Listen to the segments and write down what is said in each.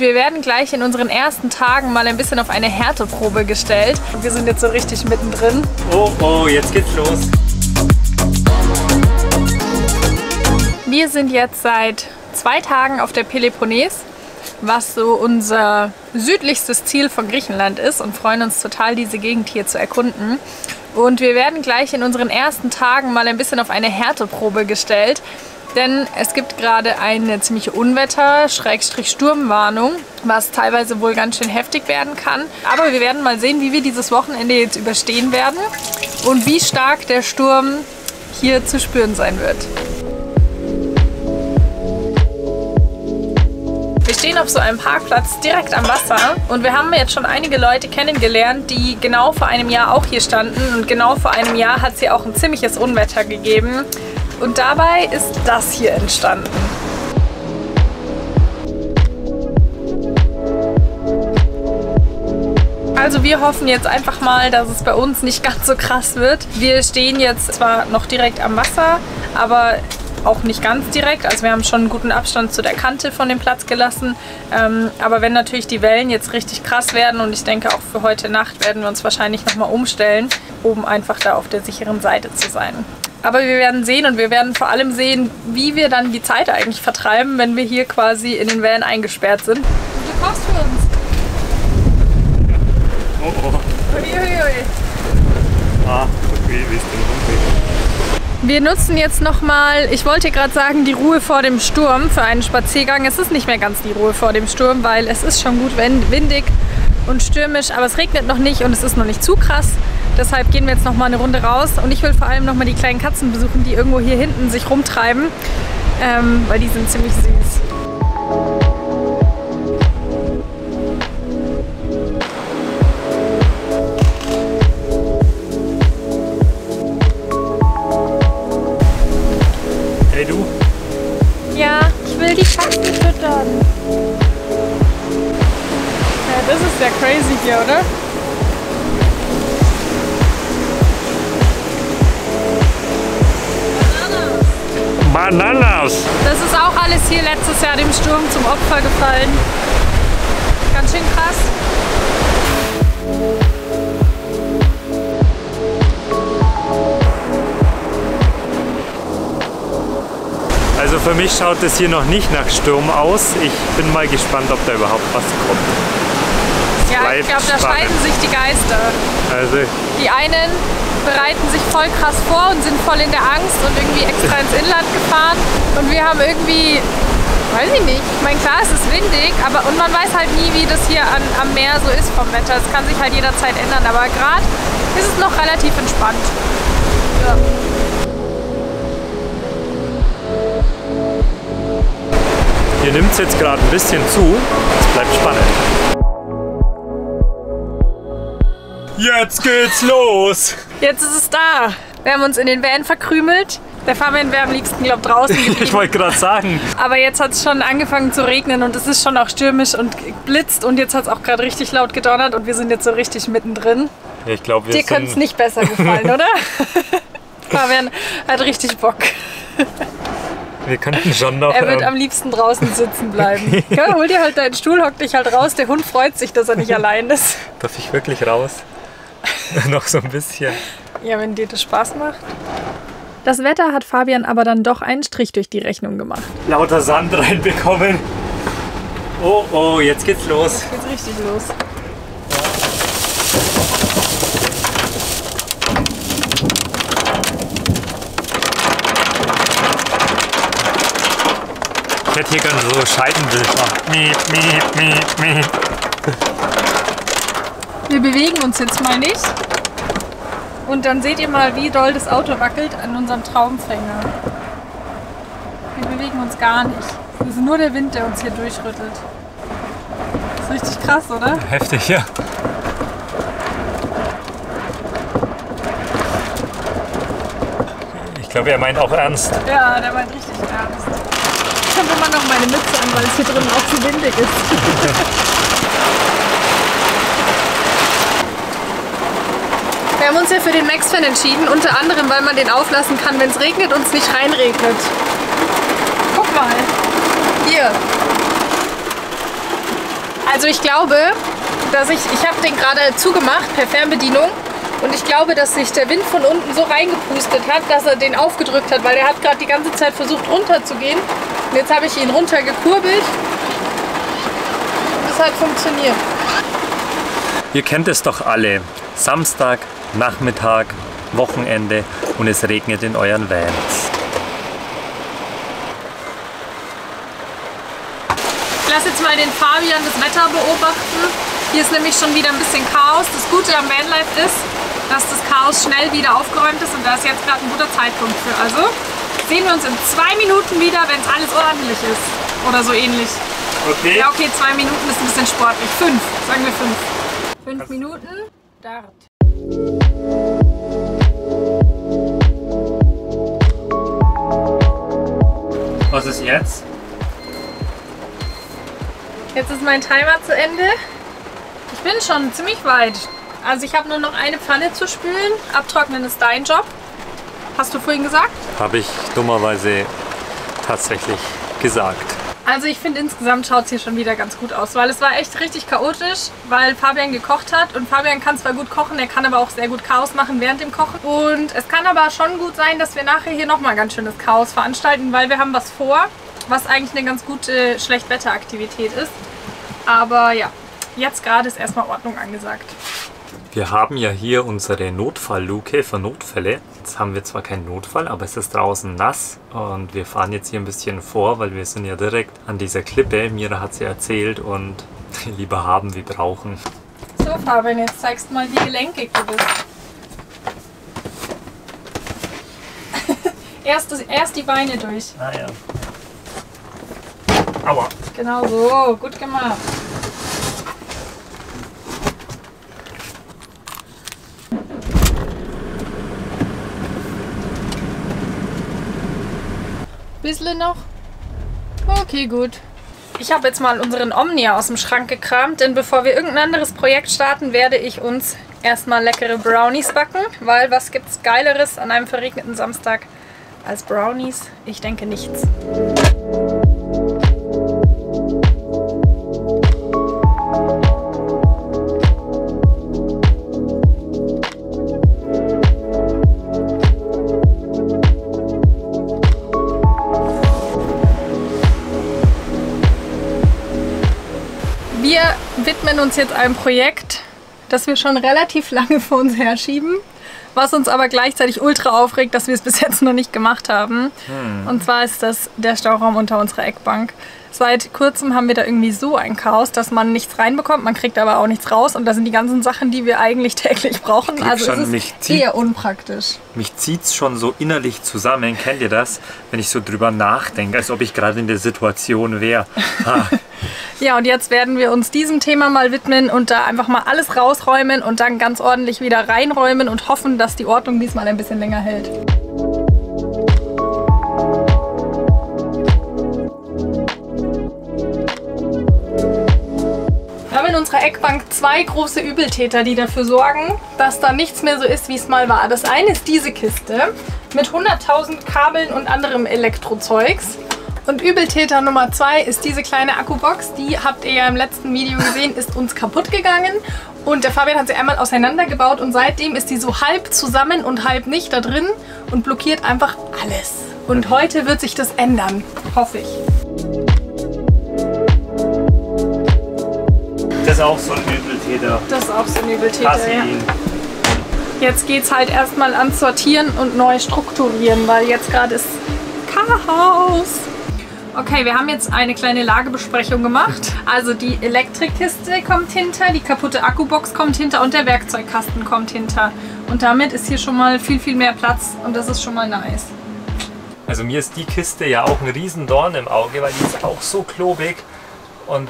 Wir werden gleich in unseren ersten Tagen mal ein bisschen auf eine Härteprobe gestellt. Wir sind jetzt so richtig mittendrin. Oh, oh, jetzt geht's los. Wir sind jetzt seit zwei Tagen auf der Peloponnes, was so unser südlichstes Ziel von Griechenland ist und freuen uns total, diese Gegend hier zu erkunden. Und wir werden gleich in unseren ersten Tagen mal ein bisschen auf eine Härteprobe gestellt. Denn es gibt gerade eine ziemliche Unwetter-Sturmwarnung, was teilweise wohl ganz schön heftig werden kann. Aber wir werden mal sehen, wie wir dieses Wochenende jetzt überstehen werden und wie stark der Sturm hier zu spüren sein wird. Wir stehen auf so einem Parkplatz direkt am Wasser und wir haben jetzt schon einige Leute kennengelernt, die genau vor einem Jahr auch hier standen und genau vor einem Jahr hat es hier auch ein ziemliches Unwetter gegeben und dabei ist das hier entstanden. Also wir hoffen jetzt einfach mal, dass es bei uns nicht ganz so krass wird. Wir stehen jetzt zwar noch direkt am Wasser, aber auch nicht ganz direkt. Also wir haben schon einen guten Abstand zu der Kante von dem Platz gelassen. Ähm, aber wenn natürlich die Wellen jetzt richtig krass werden und ich denke auch für heute Nacht werden wir uns wahrscheinlich nochmal umstellen, um einfach da auf der sicheren Seite zu sein. Aber wir werden sehen und wir werden vor allem sehen, wie wir dann die Zeit eigentlich vertreiben, wenn wir hier quasi in den Wellen eingesperrt sind. Und du kochst für uns. Oh, oh. Uiuiui. Ah, wie, wie ist denn? Wir nutzen jetzt nochmal, ich wollte gerade sagen, die Ruhe vor dem Sturm für einen Spaziergang. Es ist nicht mehr ganz die Ruhe vor dem Sturm, weil es ist schon gut windig und stürmisch, aber es regnet noch nicht und es ist noch nicht zu krass. Deshalb gehen wir jetzt nochmal eine Runde raus und ich will vor allem nochmal die kleinen Katzen besuchen, die irgendwo hier hinten sich rumtreiben, ähm, weil die sind ziemlich süß. Das ist ja crazy hier, oder? Bananas! Das ist auch alles hier letztes Jahr dem Sturm zum Opfer gefallen. Ganz schön krass. Also für mich schaut es hier noch nicht nach Sturm aus. Ich bin mal gespannt, ob da überhaupt was kommt. Ja, ich glaube, da scheiden sich die Geister. Also Die einen bereiten sich voll krass vor und sind voll in der Angst und irgendwie extra ins Inland gefahren. Und wir haben irgendwie, weiß ich nicht, ich meine, klar, es ist windig, aber und man weiß halt nie, wie das hier an, am Meer so ist vom Wetter. Es kann sich halt jederzeit ändern, aber gerade ist es noch relativ entspannt. Ja. hier nimmt es jetzt gerade ein bisschen zu. Es bleibt spannend. Jetzt geht's los! Jetzt ist es da. Wir haben uns in den Van verkrümelt. Der Fabian wäre am liebsten, glaube draußen Ich wollte gerade sagen, Aber jetzt hat es schon angefangen zu regnen und es ist schon auch stürmisch und blitzt und jetzt hat es auch gerade richtig laut gedonnert und wir sind jetzt so richtig mittendrin. ich glaube, wir Dir könnte es nicht besser gefallen, oder? Fabian hat richtig Bock. Wir könnten schon noch. Er wird ähm, am liebsten draußen sitzen bleiben. Ja, hol dir halt deinen Stuhl, hock dich halt raus. Der Hund freut sich, dass er nicht allein ist. darf ich wirklich raus? noch so ein bisschen. Ja, wenn dir das Spaß macht. Das Wetter hat Fabian aber dann doch einen Strich durch die Rechnung gemacht. Lauter Sand reinbekommen. Oh, oh, jetzt geht's los. Geht's richtig los. Ich hätte hier gerne so Scheibenwild machen. Miep, miep, miep, miep. Wir bewegen uns jetzt mal nicht. Und dann seht ihr mal, wie doll das Auto wackelt an unserem Traumfänger. Wir bewegen uns gar nicht. Es ist nur der Wind, der uns hier durchrüttelt. Das ist richtig krass, oder? Heftig, ja. Ich glaube, er meint auch ernst. Ja, der meint richtig ernst. Ich habe immer noch meine Mütze an, weil es hier drin auch zu windig ist. Wir haben uns ja für den Max-Fan entschieden, unter anderem, weil man den auflassen kann, wenn es regnet und es nicht reinregnet. Guck mal. Hier. Also ich glaube, dass ich, ich habe den gerade zugemacht per Fernbedienung und ich glaube, dass sich der Wind von unten so reingepustet hat, dass er den aufgedrückt hat, weil er hat gerade die ganze Zeit versucht runterzugehen. Und jetzt habe ich ihn runtergekurbelt. Das hat funktioniert. Ihr kennt es doch alle. Samstag, Nachmittag, Wochenende und es regnet in euren Vans. Ich lasse jetzt mal den Fabian das Wetter beobachten. Hier ist nämlich schon wieder ein bisschen Chaos. Das Gute am Vanlife ist, dass das Chaos schnell wieder aufgeräumt ist und da ist jetzt gerade ein guter Zeitpunkt für. Also sehen wir uns in zwei Minuten wieder, wenn es alles ordentlich ist. Oder so ähnlich. Okay. Ja, okay, zwei Minuten ist ein bisschen sportlich. Fünf, sagen wir fünf. Fünf Minuten, Dart. Was ist jetzt? Jetzt ist mein Timer zu Ende. Ich bin schon ziemlich weit. Also ich habe nur noch eine Pfanne zu spülen. Abtrocknen ist dein Job. Hast du vorhin gesagt? Habe ich dummerweise tatsächlich gesagt. Also ich finde insgesamt schaut es hier schon wieder ganz gut aus, weil es war echt richtig chaotisch, weil Fabian gekocht hat und Fabian kann zwar gut kochen, er kann aber auch sehr gut Chaos machen während dem Kochen und es kann aber schon gut sein, dass wir nachher hier nochmal ganz schönes Chaos veranstalten, weil wir haben was vor, was eigentlich eine ganz gute Schlechtwetteraktivität ist. Aber ja, jetzt gerade ist erstmal Ordnung angesagt. Wir haben ja hier unsere Notfallluke für Notfälle. Jetzt haben wir zwar keinen Notfall, aber es ist draußen nass und wir fahren jetzt hier ein bisschen vor, weil wir sind ja direkt an dieser Klippe. Mira hat sie erzählt und lieber haben wie brauchen. So Fabian, jetzt zeigst du mal, wie gelenkig du bist. erst, das, erst die Beine durch. Ah ja. Aua. Genau so, gut gemacht. Bisschen noch? Okay, gut. Ich habe jetzt mal unseren Omnia aus dem Schrank gekramt, denn bevor wir irgendein anderes Projekt starten, werde ich uns erstmal leckere Brownies backen, weil was gibt's geileres an einem verregneten Samstag als Brownies? Ich denke nichts. Wir widmen uns jetzt einem Projekt, das wir schon relativ lange vor uns herschieben, was uns aber gleichzeitig ultra aufregt, dass wir es bis jetzt noch nicht gemacht haben. Und zwar ist das der Stauraum unter unserer Eckbank. Seit kurzem haben wir da irgendwie so ein Chaos, dass man nichts reinbekommt, man kriegt aber auch nichts raus und da sind die ganzen Sachen, die wir eigentlich täglich brauchen. Also schon, es mich ist zieht- eher unpraktisch. Mich zieht's schon so innerlich zusammen. Kennt ihr das? Wenn ich so drüber nachdenke, als ob ich gerade in der Situation wäre. Ah, Ja, und jetzt werden wir uns diesem Thema mal widmen und da einfach mal alles rausräumen und dann ganz ordentlich wieder reinräumen und hoffen, dass die Ordnung diesmal ein bisschen länger hält. Eckbank zwei große Übeltäter, die dafür sorgen, dass da nichts mehr so ist, wie es mal war. Das eine ist diese Kiste mit 100.000 Kabeln und anderem Elektrozeugs. Und Übeltäter Nummer zwei ist diese kleine Akkubox. Die habt ihr ja im letzten Video gesehen, ist uns kaputt gegangen. Und der Fabian hat sie einmal auseinandergebaut und seitdem ist die so halb zusammen und halb nicht da drin und blockiert einfach alles. Und heute wird sich das ändern, hoffe ich. Das ist auch so ein Übeltäter. Das ist auch so ein Übeltäter, Hasse ja. ihn. Jetzt geht es halt erstmal ans Sortieren und neu strukturieren, weil jetzt gerade ist Chaos. Okay, wir haben jetzt eine kleine Lagebesprechung gemacht. Also die Elektrikkiste kommt hinter, die kaputte Akkubox kommt hinter und der Werkzeugkasten kommt hinter. Und damit ist hier schon mal viel, viel mehr Platz und das ist schon mal nice. Also mir ist die Kiste ja auch ein Riesendorn im Auge, weil die ist auch so klobig und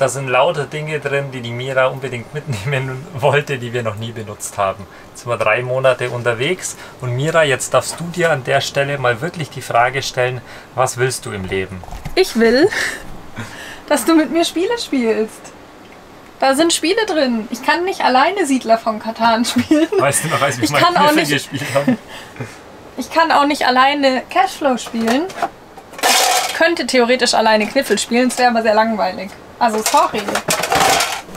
da sind lauter Dinge drin, die die Mira unbedingt mitnehmen wollte, die wir noch nie benutzt haben. Jetzt sind wir drei Monate unterwegs und Mira, jetzt darfst du dir an der Stelle mal wirklich die Frage stellen, was willst du im Leben? Ich will, dass du mit mir Spiele spielst. Da sind Spiele drin. Ich kann nicht alleine Siedler von Katan spielen. Weißt du noch, als wir Ich mal kann auch Kniffe nicht- gespielt haben? Ich kann auch nicht alleine Cashflow spielen. Ich könnte theoretisch alleine Kniffel spielen, es wäre aber sehr langweilig. Also sorry.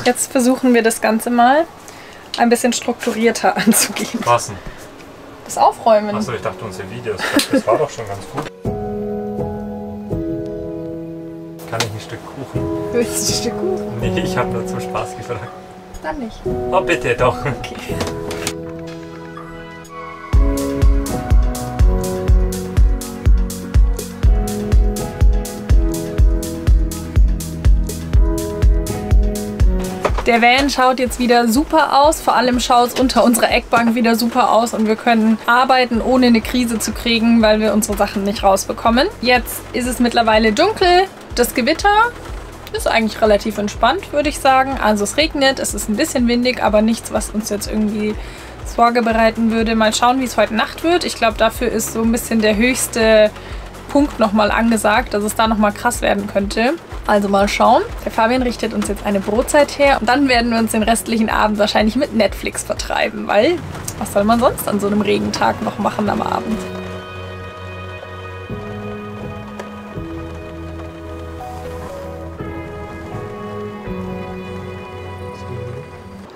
Jetzt versuchen wir das Ganze mal ein bisschen strukturierter anzugehen. Was denn? Das Aufräumen. Achso, ich dachte unsere Videos. Das war doch schon ganz gut. Kann ich ein Stück Kuchen? Willst du ein Stück Kuchen? Nee, ich habe nur zum Spaß gefragt. Dann nicht. Oh, bitte doch. Okay. Der Van schaut jetzt wieder super aus. Vor allem schaut es unter unserer Eckbank wieder super aus und wir können arbeiten, ohne eine Krise zu kriegen, weil wir unsere Sachen nicht rausbekommen. Jetzt ist es mittlerweile dunkel. Das Gewitter ist eigentlich relativ entspannt, würde ich sagen. Also es regnet, es ist ein bisschen windig, aber nichts, was uns jetzt irgendwie Sorge bereiten würde. Mal schauen, wie es heute Nacht wird. Ich glaube, dafür ist so ein bisschen der höchste Punkt nochmal angesagt, dass es da nochmal krass werden könnte. Also mal schauen. Der Fabian richtet uns jetzt eine Brotzeit her und dann werden wir uns den restlichen Abend wahrscheinlich mit Netflix vertreiben, weil was soll man sonst an so einem Regentag noch machen am Abend?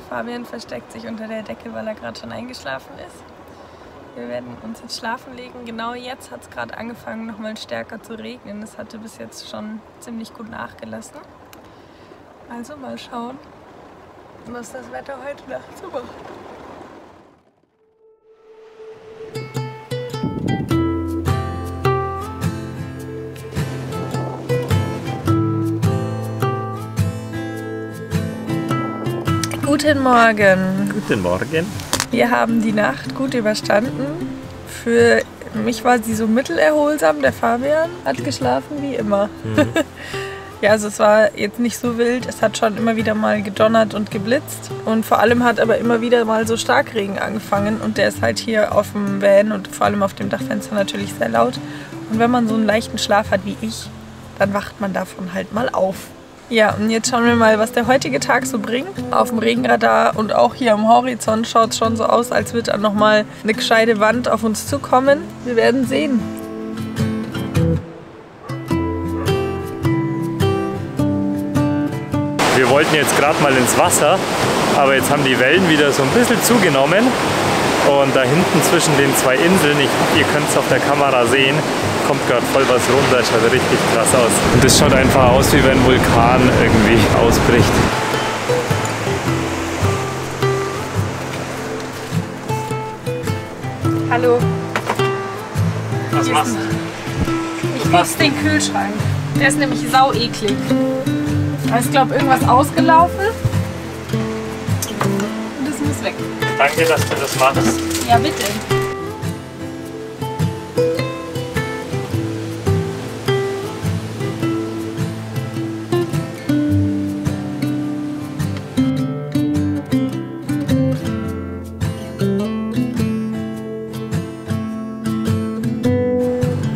Fabian versteckt sich unter der Decke, weil er gerade schon eingeschlafen ist. Wir werden uns jetzt schlafen legen. Genau jetzt hat es gerade angefangen, nochmal stärker zu regnen. Es hatte bis jetzt schon ziemlich gut nachgelassen. Also mal schauen, was das Wetter heute Nacht so macht. Guten Morgen. Guten Morgen. Wir haben die Nacht gut überstanden. Für mich war sie so mittelerholsam. Der Fabian hat geschlafen wie immer. ja, also es war jetzt nicht so wild. Es hat schon immer wieder mal gedonnert und geblitzt. Und vor allem hat aber immer wieder mal so Starkregen angefangen. Und der ist halt hier auf dem Van und vor allem auf dem Dachfenster natürlich sehr laut. Und wenn man so einen leichten Schlaf hat wie ich, dann wacht man davon halt mal auf. Ja, und jetzt schauen wir mal, was der heutige Tag so bringt. Auf dem Regenradar und auch hier am Horizont schaut es schon so aus, als würde dann nochmal eine gescheite Wand auf uns zukommen. Wir werden sehen. Wir wollten jetzt gerade mal ins Wasser, aber jetzt haben die Wellen wieder so ein bisschen zugenommen. Und da hinten zwischen den zwei Inseln, ich, ihr könnt es auf der Kamera sehen, kommt gerade voll was runter. Schaut richtig krass aus. Und das schaut einfach aus, wie wenn ein Vulkan irgendwie ausbricht. Hallo. Was machst du? Ich putze den Kühlschrank. Der ist nämlich sau eklig. Da ist, glaube irgendwas ausgelaufen. Und das muss weg. Danke, dass du das machst. Ja, bitte.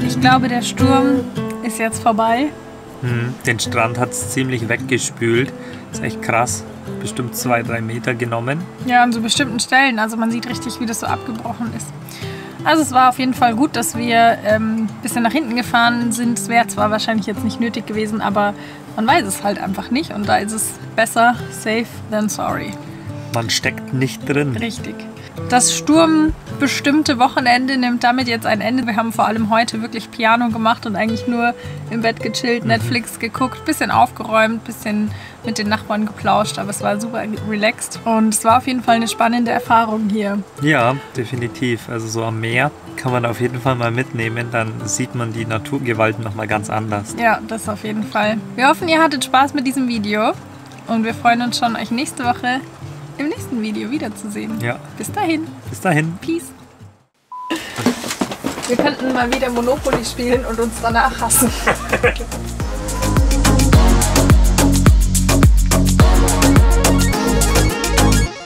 Ich glaube, der Sturm ist jetzt vorbei. Hm, Den Strand hat es ziemlich weggespült. Ist echt krass. Bestimmt zwei, drei Meter genommen. Ja, an so bestimmten Stellen. Also man sieht richtig, wie das so abgebrochen ist. Also es war auf jeden Fall gut, dass wir ähm, ein bisschen nach hinten gefahren sind. Es wäre zwar wahrscheinlich jetzt nicht nötig gewesen, aber man weiß es halt einfach nicht. Und da ist es besser safe than sorry. Man steckt nicht drin. Richtig. Das sturmbestimmte Wochenende nimmt damit jetzt ein Ende. Wir haben vor allem heute wirklich Piano gemacht und eigentlich nur im Bett gechillt, Netflix geguckt, bisschen aufgeräumt, bisschen mit den Nachbarn geplauscht, aber es war super relaxed und es war auf jeden Fall eine spannende Erfahrung hier. Ja, definitiv. Also so am Meer kann man auf jeden Fall mal mitnehmen. Dann sieht man die Naturgewalten nochmal ganz anders. Ja, das auf jeden Fall. Wir hoffen, ihr hattet Spaß mit diesem Video und wir freuen uns schon, euch nächste woche im nächsten Video wiederzusehen. Ja. Bis dahin. Bis dahin. Peace. Wir könnten mal wieder Monopoly spielen und uns danach hassen.